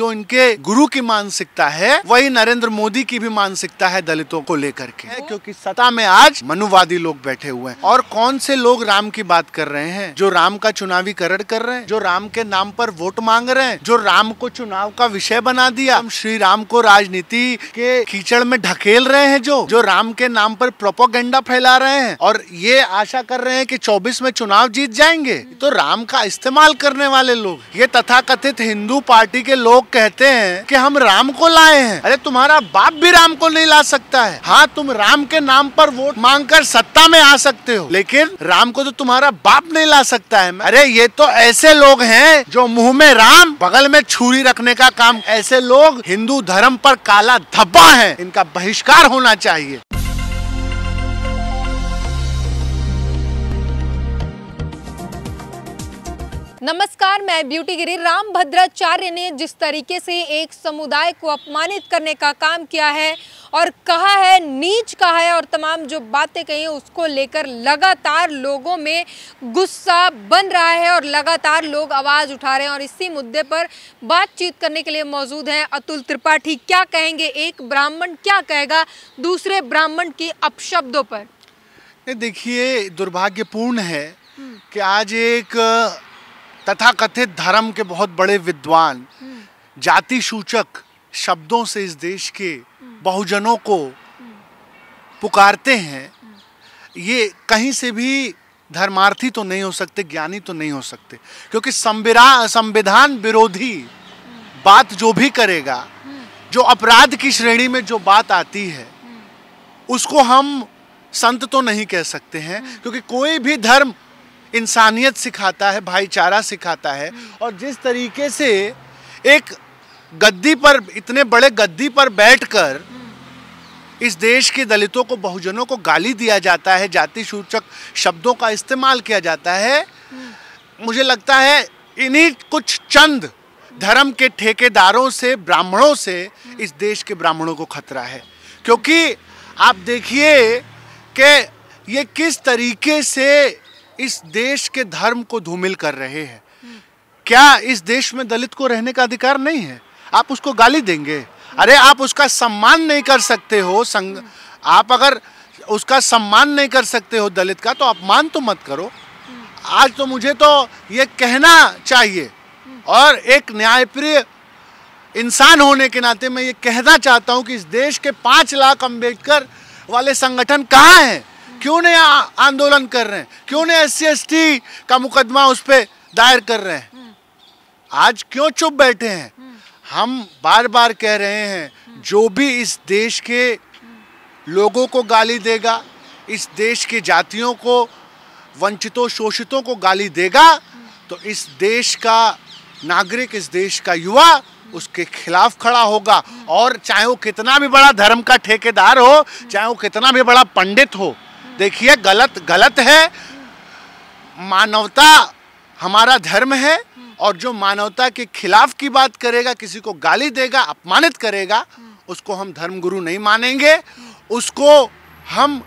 जो इनके गुरु की मानसिकता है वही नरेंद्र मोदी की भी मानसिकता है दलितों को लेकर के। क्योंकि सत्ता में आज मनुवादी लोग बैठे हुए हैं। और कौन से लोग राम की बात कर रहे हैं? जो राम का चुनावी करण कर रहे हैं जो राम के नाम पर वोट मांग रहे हैं जो राम को चुनाव का विषय बना दिया। हम श्री राम को राजनीति के कीचड़ में ढकेल रहे हैं जो जो राम के नाम पर प्रोपोगेंडा फैला रहे हैं। और ये आशा कर रहे हैं कि 24 में चुनाव जीत जाएँगे। तो राम का इस्तेमाल करने वाले लोग ये तथाकथित हिंदू पार्टी के लोग कहते हैं कि हम राम को लाए हैं। अरे, तुम्हारा बाप भी राम को नहीं ला सकता है। हाँ तुम राम के नाम पर वोट मांगकर सत्ता में आ सकते हो, लेकिन राम को तो तुम्हारा बाप नहीं ला सकता है। अरे, ये तो ऐसे लोग हैं जो मुँह में राम, बगल में छुरी रखने का काम। ऐसे लोग हिंदू धर्म पर काला धब्बा है। इनका बहिष्कार होना चाहिए। नमस्कार मैं ब्यूटी गिरी राम भद्राचार्य ने जिस तरीके से एक समुदाय को अपमानित करने का काम किया है और कहा है नीच कहा है और तमाम जो बातें कही उसको लेकर लगातार लोगों में गुस्सा बन रहा है और लगातार लोग आवाज़ उठा रहे हैं और इसी मुद्दे पर बातचीत करने के लिए मौजूद हैं अतुल त्रिपाठी। क्या कहेंगे एक ब्राह्मण क्या कहेगा दूसरे ब्राह्मण की अपशब्दों पर? देखिए दुर्भाग्यपूर्ण है कि आज एक तथाकथित धर्म के बहुत बड़े विद्वान जाति सूचक शब्दों से इस देश के बहुजनों को पुकारते हैं। ये कहीं से भी धर्मार्थी तो नहीं हो सकते ज्ञानी तो नहीं हो सकते क्योंकि संविधान संविधान विरोधी बात जो भी करेगा जो अपराध की श्रेणी में जो बात आती है उसको हम संत तो नहीं कह सकते हैं क्योंकि कोई भी धर्म इंसानियत सिखाता है, भाईचारा सिखाता है और जिस तरीके से एक गद्दी पर, इतने बड़े गद्दी पर बैठकर इस देश के दलितों को, बहुजनों को गाली दिया जाता है जाति सूचक शब्दों का इस्तेमाल किया जाता है, मुझे लगता है इन्हीं कुछ चंद धर्म के ठेकेदारों से, ब्राह्मणों से इस देश के ब्राह्मणों को खतरा है। क्योंकि आप देखिए कि ये किस तरीके से इस देश के धर्म को धूमिल कर रहे हैं। क्या इस देश में दलित को रहने का अधिकार नहीं है? आप उसको गाली देंगे। अरे, आप उसका सम्मान नहीं कर सकते हो, संग आप अगर उसका सम्मान नहीं कर सकते हो दलित का तो अपमान तो मत करो। आज तो मुझे तो ये कहना चाहिए। और एक न्यायप्रिय इंसान होने के नाते मैं ये कहना चाहता हूँ कि इस देश के पाँच लाख अंबेडकर वाले संगठन कहाँ हैं? क्यों नहीं आंदोलन कर रहे हैं? क्यों नहीं एस सी का मुकदमा उस पर दायर कर रहे हैं? आज क्यों चुप बैठे हैं? हम बार बार कह रहे हैं जो भी इस देश के लोगों को गाली देगा इस देश के जातियों को वंचितों शोषितों को गाली देगा तो इस देश का नागरिक इस देश का युवा उसके खिलाफ खड़ा होगा। और चाहे वो कितना भी बड़ा धर्म का ठेकेदार हो चाहे वो कितना भी बड़ा पंडित हो देखिए गलत गलत है। मानवता हमारा धर्म है और जो मानवता के खिलाफ की बात करेगा किसी को गाली देगा अपमानित करेगा उसको हम धर्म गुरु नहीं मानेंगे। उसको हम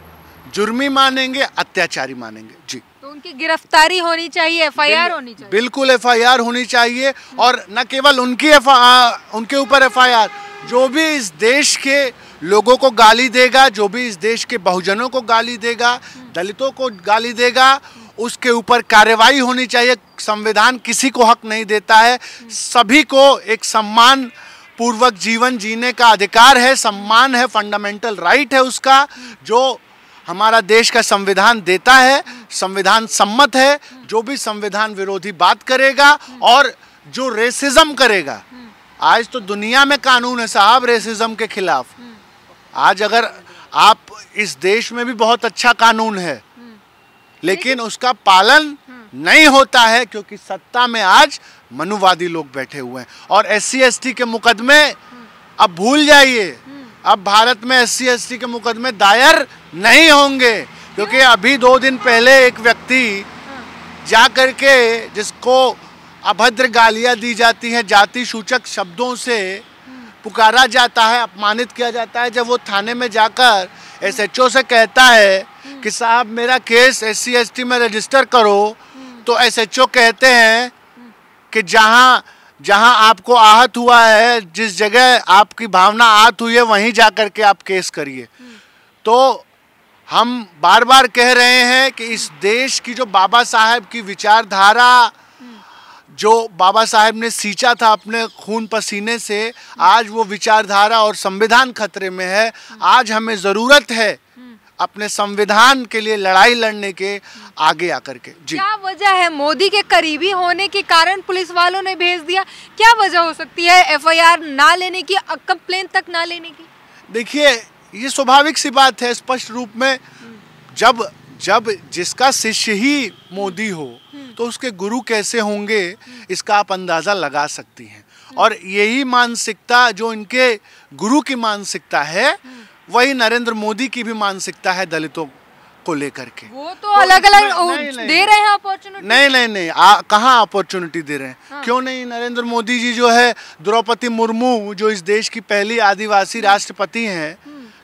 जुर्मी मानेंगे अत्याचारी मानेंगे। जी। तो उनकी गिरफ्तारी होनी चाहिए एफआईआर होनी चाहिए। बिल्कुल एफआईआर होनी चाहिए और न केवल उनकी एफ़ उनके ऊपर एफआईआर जो भी इस देश के लोगों को गाली देगा, जो भी इस देश के बहुजनों को गाली देगा, दलितों को गाली देगा, उसके ऊपर कार्रवाई होनी चाहिए। संविधान किसी को हक नहीं देता है। सभी को एक सम्मान पूर्वक जीवन जीने का अधिकार है, सम्मान है फंडामेंटल राइट है उसका, जो हमारा देश का संविधान देता है। संविधान सम्मत है, जो भी संविधान विरोधी बात करेगा और जो रेसिज्म करेगा। आज तो दुनिया में कानून है साहब रेसिज्म के खिलाफ। आज अगर आप इस देश में भी बहुत अच्छा कानून है लेकिन उसका पालन नहीं होता है क्योंकि सत्ता में आज मनुवादी लोग बैठे हुए हैं। और एस सी के मुकदमे अब भूल जाइए। अब भारत में एस सी के मुकदमे दायर नहीं होंगे क्योंकि अभी दो दिन पहले एक व्यक्ति जा कर के जिसको अभद्र गालियाँ दी जाती हैं जाति सूचक शब्दों से पुकारा जाता है, अपमानित किया जाता है, जब वो थाने में जाकर एस एच से कहता है कि साहब मेरा केस एस सी में रजिस्टर करो तो एस एच कहते हैं कि जहाँ, जहाँ आपको आहत हुआ है, जिस जगह आपकी भावना आहत हुई है, वहीं जा करके आप केस करिए। तो हम बार बार कह रहे हैं कि इस देश की जो बाबा साहेब की विचारधारा जो बाबा साहेब ने सींचा था अपने खून पसीने से आज वो विचारधारा और संविधान खतरे में है। आज हमें ज़रूरत है अपने संविधान के लिए लड़ाई लड़ने के आगे आकर के। जी। क्या वजह है मोदी के करीबी होने के कारण पुलिस वालों ने भेज दिया? क्या वजह हो सकती है एफआईआर ना लेने की कंप्लेन तक ना लेने की? देखिए ये स्वाभाविक सी बात है स्पष्ट रूप में जब जब जिसका शिष्य ही मोदी हो तो उसके गुरु कैसे होंगे इसका आप अंदाज़ा लगा सकती हैं। और यही मानसिकता जो इनके गुरु की मानसिकता है वही नरेंद्र मोदी की भी मानसिकता है दलितों को लेकर के। वो तो, तो अलग अलग दे रहे हैं अपॉर्चुनिटी नहीं नहीं नहीं कहाँ अपॉर्चुनिटी दे रहे हैं? हाँ। क्यों नहीं? नरेंद्र मोदी जी जो है द्रौपदी मुर्मू जो इस देश की पहली आदिवासी राष्ट्रपति हैं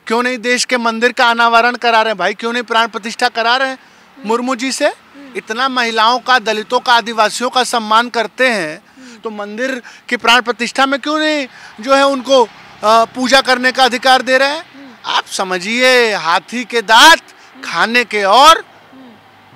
क्यों नहीं देश के मंदिर का अनावरण करा रहे हैं? भाई, क्यों नहीं प्राण प्रतिष्ठा करा रहे हैं? मुर्मू जी से? इतना महिलाओं का, दलितों का, आदिवासियों का सम्मान करते हैं तो मंदिर की प्राण प्रतिष्ठा में क्यों नहीं जो है उनको पूजा करने का अधिकार दे रहे हैं? आप समझिए, हाथी के दांत, खाने के और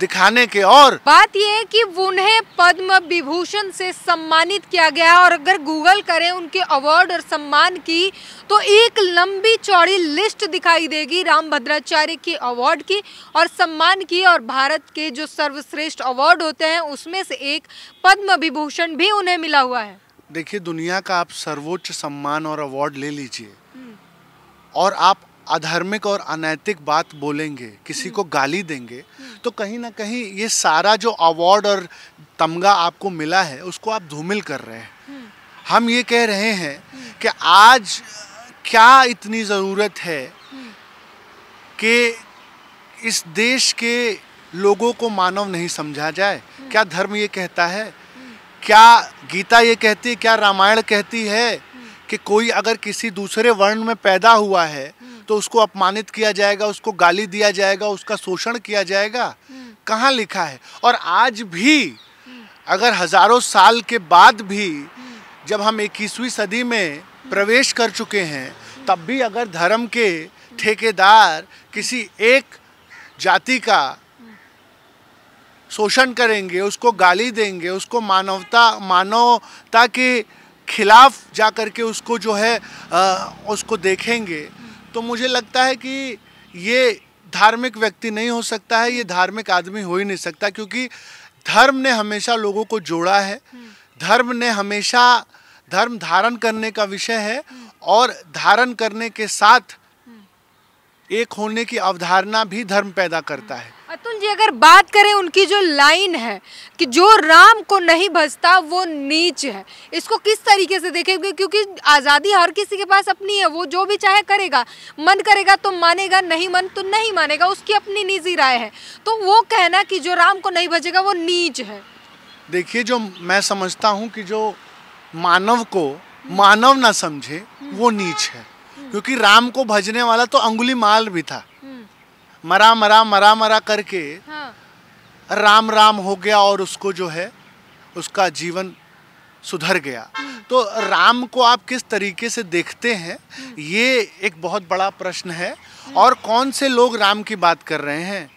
दिखाने के और बात यह है कि उन्हें पद्म विभूषण से सम्मानित किया गया और अगर गूगल करें उनके अवार्ड और सम्मान की तो एक लंबी चौड़ी लिस्ट दिखाई देगी राम भद्राचार्य की अवार्ड की और सम्मान की और भारत के जो सर्वश्रेष्ठ अवार्ड होते हैं उसमें से एक पद्म विभूषण भी उन्हें मिला हुआ है। देखिए दुनिया का आप सर्वोच्च सम्मान और अवार्ड ले लीजिए हम्म। और आप अधार्मिक और अनैतिक बात बोलेंगे किसी को गाली देंगे तो कहीं ना कहीं ये सारा जो अवार्ड और तमगा आपको मिला है उसको आप धूमिल कर रहे हैं। हम ये कह रहे हैं कि आज क्या इतनी ज़रूरत है कि इस देश के लोगों को मानव नहीं समझा जाए। क्या धर्म ये कहता है? क्या गीता ये कहती है? क्या रामायण कहती है कि कोई अगर किसी दूसरे वर्ण में पैदा हुआ है तो उसको अपमानित किया जाएगा उसको गाली दिया जाएगा उसका शोषण किया जाएगा। कहाँ लिखा है? और आज भी अगर हज़ारों साल के बाद भी जब हम इक्कीसवीं सदी में प्रवेश कर चुके हैं तब भी अगर धर्म के ठेकेदार किसी एक जाति का शोषण करेंगे उसको गाली देंगे उसको मानवता मानवता के खिलाफ जा कर के उसको जो है आ, उसको देखेंगे तो मुझे लगता है कि ये धार्मिक व्यक्ति नहीं हो सकता है, ये धार्मिक आदमी हो ही नहीं सकता, क्योंकि धर्म ने हमेशा लोगों को जोड़ा है। धर्म ने हमेशा धर्म धारण करने का विषय है और धारण करने के साथ एक होने की अवधारणा भी धर्म पैदा करता है। अतुल जी, अगर बात करें उनकी जो लाइन है कि जो राम को नहीं भजता, वो नीच है। इसको किस तरीके से देखेंगे? क्योंकि आज़ादी हर किसी के पास अपनी है, वो जो भी चाहे करेगा। मन करेगा तो मानेगा, नहीं मन तो नहीं मानेगा, उसकी अपनी निजी राय है। तो वो कहना कि जो राम को नहीं भजेगा, वो नीच है। देखिए, जो मैं समझता हूँ कि जो मानव को मानव ना समझे, वो नीच है। क्योंकि राम को भजने वाला तो अंगुली माल भी था। मरा मरा मरा मरा करके हाँ। राम राम हो गया और उसको जो है उसका जीवन सुधर गया। तो राम को आप किस तरीके से देखते हैं ये एक बहुत बड़ा प्रश्न है। और कौन से लोग राम की बात कर रहे हैं?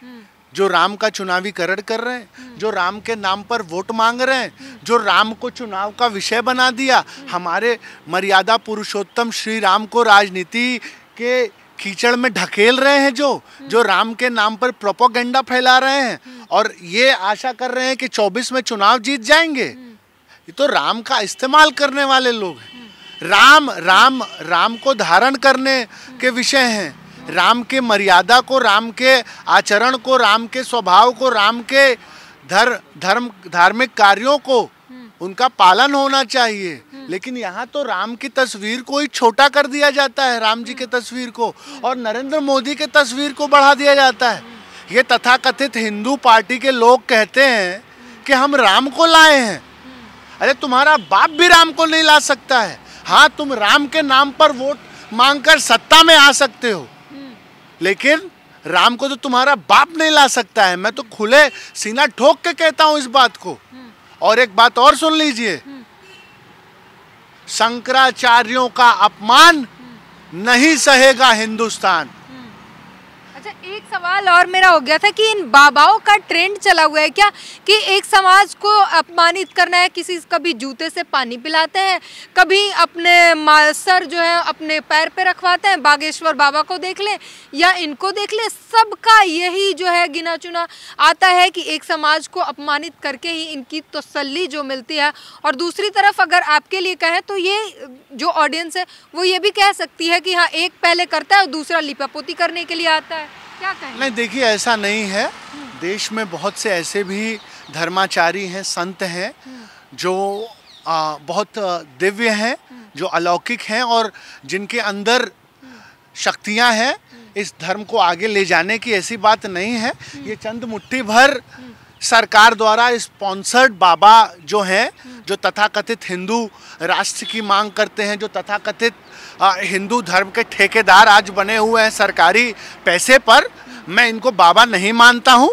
जो राम का चुनावीकरण कर रहे हैं जो राम के नाम पर वोट मांग रहे हैं जो राम को चुनाव का विषय बना दिया। हमारे मर्यादा पुरुषोत्तम श्री राम को राजनीति के कीचड़ में ढकेल रहे हैं जो जो राम के नाम पर प्रोपोगेंडा फैला रहे हैं। और ये आशा कर रहे हैं कि 24 में चुनाव जीत जाएँगे। ये तो राम का इस्तेमाल करने वाले लोग हैं। राम राम राम को धारण करने के विषय हैं। राम के मर्यादा को, राम के आचरण को, राम के स्वभाव को, राम के धर, धर्म, धार्मिक कार्यों को उनका पालन होना चाहिए। लेकिन यहाँ तो राम की तस्वीर को ही छोटा कर दिया जाता है, राम जी के तस्वीर को, और नरेंद्र मोदी के तस्वीर को बढ़ा दिया जाता है। ये तथाकथित हिंदू पार्टी के लोग कहते हैं कि हम राम को लाए हैं। अरे, तुम्हारा बाप भी राम को नहीं ला सकता है। हाँ तुम राम के नाम पर वोट मांगकर सत्ता में आ सकते हो। लेकिन राम को तो तुम्हारा बाप नहीं ला सकता है। मैं तो खुले सीना ठोक के कहता हूँ इस बात को। और एक बात और सुन लीजिए। शंकराचार्यों का अपमान नहीं सहेगा हिंदुस्तान। सवाल और मेरा हो गया था कि इन बाबाओं का ट्रेंड चला हुआ है क्या? कि एक समाज को अपमानित करना है, किसी कभी जूते से पानी पिलाते हैं, कभी अपने सर जो है अपने पैर पे रखवाते हैं, बागेश्वर बाबा को देख लें या इनको देख लें, सबका यही जो है गिना चुना आता है कि एक समाज को अपमानित करके ही इनकी तसल्ली जो मिलती है। और दूसरी तरफ़ अगर आपके लिए कहें तो ये जो ऑडियंस है, वो ये भी कह सकती है कि हाँ एक पहले करता है और दूसरा लिपापोती करने के लिए आता है। क्या कहें? नहीं देखिए ऐसा नहीं है। देश में बहुत से ऐसे भी धर्माचारी हैं संत हैं जो आ, बहुत दिव्य हैं जो अलौकिक हैं और जिनके अंदर शक्तियाँ हैं इस धर्म को आगे ले जाने की ऐसी बात नहीं है। ये चंद मुट्ठी भर सरकार द्वारा स्पॉन्सर्ड बाबा जो हैं जो तथाकथित हिंदू राष्ट्र की मांग करते हैं जो तथाकथित हिंदू धर्म के ठेकेदार आज बने हुए हैं सरकारी पैसे पर। मैं इनको बाबा नहीं मानता हूँ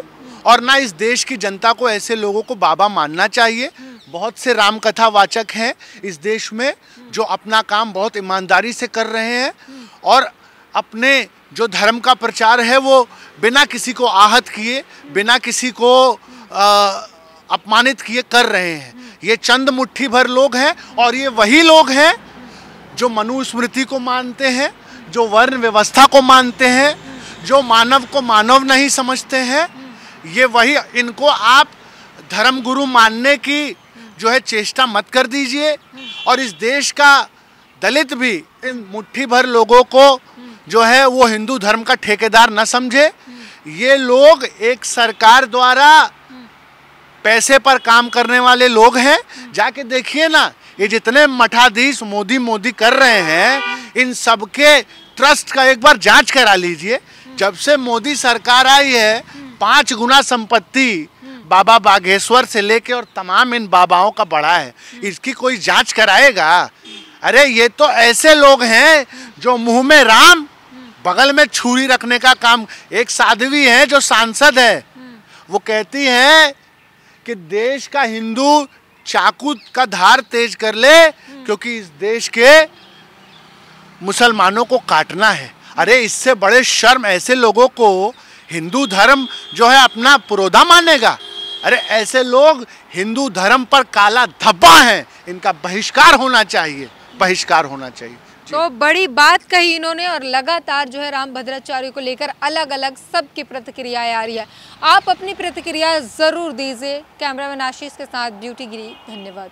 और ना इस देश की जनता को ऐसे लोगों को बाबा मानना चाहिए। बहुत से राम कथा वाचक हैं इस देश में जो अपना काम बहुत ईमानदारी से कर रहे हैं और अपने जो धर्म का प्रचार है वो बिना किसी को आहत किए, बिना किसी को अपमानित किए कर रहे हैं। ये चंद मुट्ठी भर लोग हैं और ये वही लोग हैं जो मनुस्मृति को मानते हैं, जो वर्ण व्यवस्था को मानते हैं, जो मानव को मानव नहीं समझते हैं, ये वही इनको आप धर्म गुरु मानने की जो है चेष्टा मत कर दीजिए। और इस देश का दलित भी इन मुट्ठी भर लोगों को जो है वो हिंदू धर्म का ठेकेदार न समझे। ये लोग एक सरकार द्वारा पैसे पर काम करने वाले लोग हैं। जाके देखिए ना ये जितने मठाधीश मोदी मोदी कर रहे हैं, इन सबके ट्रस्ट का एक बार जाँच करा लीजिए। जब से मोदी सरकार आई है, पाँच गुना संपत्ति बाबा बागेश्वर से लेके और तमाम इन बाबाओं का बड़ा है। इसकी कोई जाँच कराएगा? अरे, ये तो ऐसे लोग हैं जो मुँह में राम, बगल में छुरी रखने का काम, एक साध्वी है जो सांसद है। वो कहती है कि देश का हिंदू चाकू का धार तेज कर ले, क्योंकि इस देश के मुसलमानों को काटना है। अरे, इससे बड़े शर्म ऐसे लोगों को हिंदू धर्म जो है अपना पुरोधा मानेगा। अरे, ऐसे लोग हिंदू धर्म पर काला धब्बा हैं। इनका बहिष्कार होना चाहिए, बहिष्कार होना चाहिए। तो बड़ी बात कही इन्होंने और लगातार जो है राम भद्राचार्य को लेकर अलग अलग सबकी प्रतिक्रियाएँ आ रही है। आप अपनी प्रतिक्रिया ज़रूर दीजिए। कैमरामैन आशीष के साथ ड्यूटी गिरी, धन्यवाद।